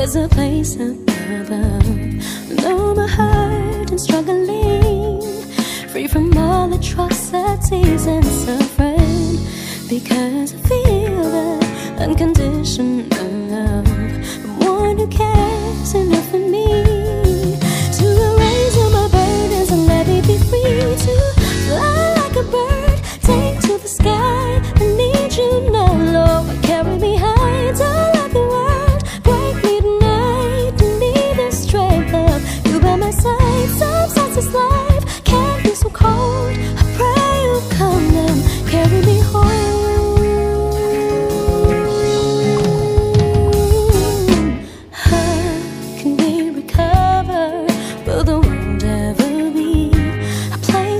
There's a place above. Know my heart and struggling, free from all atrocities and suffering, because I feel the unconditional love.